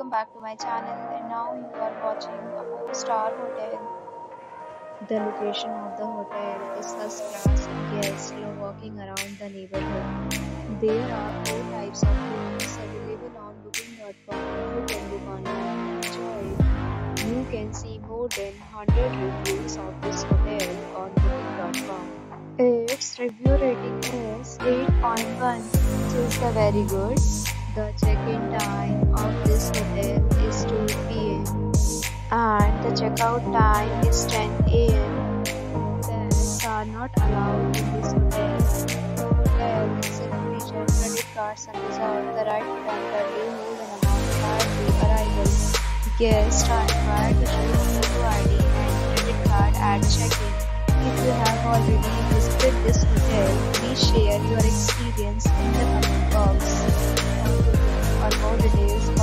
welcome back to my channel and now you are watching a 4 star hotel. The location of the hotel is first class and guests love walking around the neighborhood. There are 4 types of rooms available on booking.com. You can book online enjoy. You can see more than 100 reviews of this hotel on booking.com. Its review rating is 8.1 which is the very good. The check-in time of hotel is 2 p.m. and the checkout time is 10 a.m. Pets are not allowed in this hotel. The hotel accepts major credit cards and reserves the right to temporarily hold an amount prior to arrival. Guests are required to show photo ID and credit card at check-in.